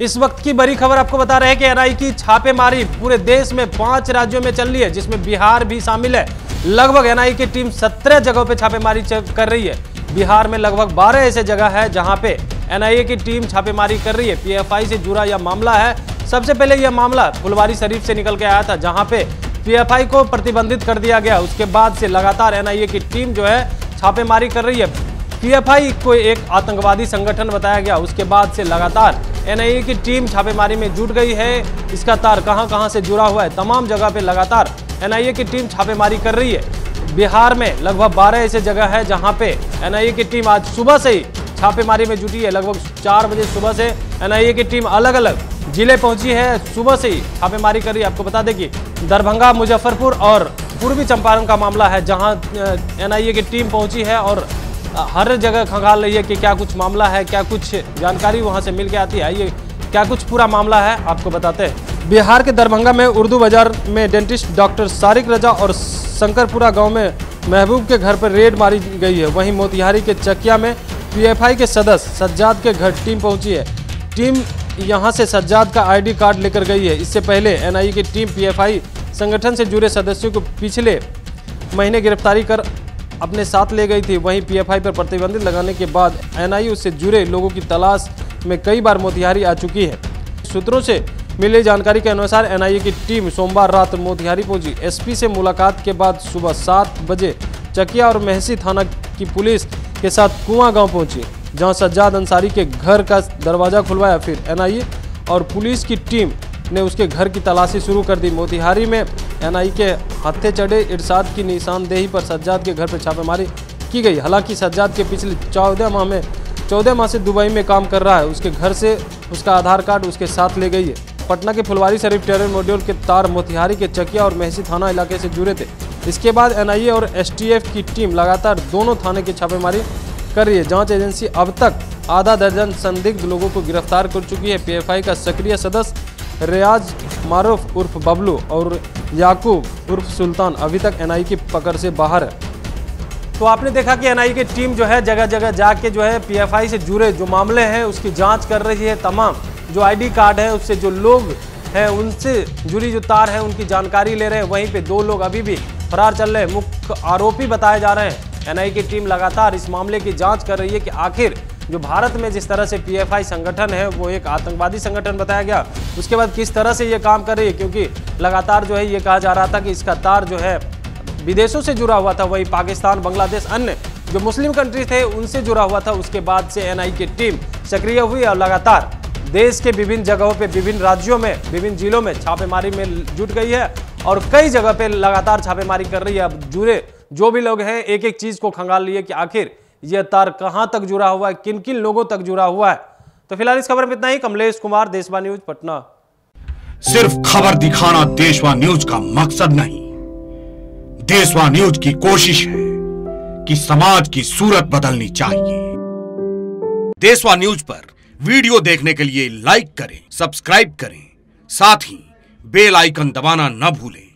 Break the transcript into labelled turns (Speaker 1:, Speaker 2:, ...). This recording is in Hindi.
Speaker 1: इस वक्त की बड़ी खबर आपको बता रहे हैं कि एनआई की छापेमारी पूरे देश में पाँच राज्यों में चल रही है, जिसमें बिहार भी शामिल है। लगभग एनआई की टीम सत्रह जगहों पे छापेमारी कर रही है। बिहार में लगभग बारह ऐसे जगह है जहाँ पे एनआईए की टीम छापेमारी कर रही है। पीएफआई से जुड़ा यह मामला है। सबसे पहले यह मामला फुलवारी शरीफ से निकल के आया था, जहाँ पे पीएफआई को प्रतिबंधित कर दिया गया। उसके बाद से लगातार एनआईए की टीम जो है छापेमारी कर रही है। पीएफआई को एक आतंकवादी संगठन बताया गया। उसके बाद से लगातार एनआईए की टीम छापेमारी में जुट गई है। इसका तार कहाँ कहाँ से जुड़ा हुआ है? तमाम जगह पे लगातार एनआईए की टीम छापेमारी कर रही है। बिहार में लगभग 12 ऐसे जगह है जहाँ पे एनआईए की टीम आज सुबह से ही छापेमारी में जुटी है। लगभग चार बजे सुबह से एनआईए की टीम अलग अलग ज़िले पहुँची है। सुबह से ही छापेमारी कर रही है। आपको बता दें कि दरभंगा, मुजफ्फरपुर और पूर्वी चंपारण का मामला है, जहाँ एनआईए की टीम पहुँची है और हर जगह खंगाल रही है कि क्या कुछ मामला है, क्या कुछ जानकारी वहाँ से मिल के आती है, ये क्या कुछ पूरा मामला है, आपको बताते हैं। बिहार के दरभंगा में उर्दू बाज़ार में डेंटिस्ट डॉक्टर सारिक रजा और शंकरपुरा गाँव में महबूब के घर पर रेड मारी गई है। वहीं मोतिहारी के चकिया में पीएफआई के सदस्य सज्जाद के घर टीम पहुँची है। टीम यहाँ से सज्जाद का आईडी कार्ड लेकर गई है। इससे पहले एनआई की टीम पीएफआई संगठन से जुड़े सदस्यों को पिछले महीने गिरफ्तारी कर अपने साथ ले गई थी। वहीं पीएफआई पर प्रतिबंधित लगाने के बाद एनआईयू से जुड़े लोगों की तलाश में कई बार मोतिहारी आ चुकी है। सूत्रों से मिली जानकारी के अनुसार एनआईए की टीम सोमवार रात मोतिहारी पहुँची। एसपी से मुलाकात के बाद सुबह सात बजे चकिया और महसी थाना की पुलिस के साथ कुआँ गाँव पहुँची, जहाँ सज्जाद अंसारी के घर का दरवाज़ा खुलवाया। फिर एनआईए और पुलिस की टीम ने उसके घर की तलाशी शुरू कर दी। मोतिहारी में एनआई के हत्थे चढ़े, इरशाद की निशानदेही पर सज्जाद के घर पर छापेमारी की गई। हालाँकि सज्जाद के पिछले चौदह माह में चौदह माह से दुबई में काम कर रहा है। उसके घर से उसका आधार कार्ड उसके साथ ले गई है। पटना के फुलवारी शरीफ टेरर मॉड्यूल के तार मोतिहारी के चकिया और महसी थाना इलाके से जुड़े थे। इसके बाद एनआईए और एसटीएफ की टीम लगातार दोनों थाने की छापेमारी कर रही है। जाँच एजेंसी अब तक आधा दर्जन संदिग्ध लोगों को गिरफ़्तार कर चुकी है। पीएफआई का सक्रिय सदस्य रियाज, मारूफ उर्फ़ बबलू और याकूब उर्फ़ सुल्तान अभी तक एनआई की पकड़ से बाहर है। तो आपने देखा कि एनआई की टीम जो है जगह जगह जाके जो है, पीएफआई से जुड़े जो मामले हैं, उसकी जाँच कर रही है, तमाम जो आईडी कार्ड है, उससे जो लोग हैं, उनसे जुड़ी जो तार है, उनकी जानकारी ले रहे हैं। वहीं पे दो लोग अभी भी फरार चल रहे हैं। मुख्य आरोपी बताए जा रहे हैं। एनआई की टीम लगातार इस मामले की जाँच कर रही है कि आखिर जो भारत में जिस तरह से पीएफआई संगठन है, वो एक आतंकवादी संगठन बताया गया। उसके बाद किस तरह से ये काम कर रही है? क्योंकि लगातार जो है ये कहा जा रहा था कि इसका तार जो है विदेशों से जुड़ा हुआ था, वही पाकिस्तान, बांग्लादेश, अन्य जो मुस्लिम कंट्री थे, उनसे जुड़ा हुआ था। उसके बाद से एनआई की टीम सक्रिय हुई और लगातार देश के विभिन्न जगहों पे, विभिन्न राज्यों में, विभिन्न जिलों में छापेमारी में जुट गई है और कई जगह पे लगातार छापेमारी कर रही है। अब जुड़े जो भी लोग हैं एक एक चीज़ को खंगाल लिए कि आखिर यह तार कहाँ तक जुड़ा हुआ है? किन किन लोगों तक जुड़ा हुआ है? तो फ़िलहाल इस खबर में इतना ही। कमलेश कुमार देशवा न्यूज़, पटना।
Speaker 2: सिर्फ़ खबर दिखाना देशवा न्यूज़ का मकसद नहीं। देशवा न्यूज़ की कोशिश है कि समाज की सूरत बदलनी चाहिए। देशवा न्यूज़ पर वीडियो देखने के लिए लाइक करें, सब्सक्राइब करें। साथ ही बेल आइकन दबाना न भूलें।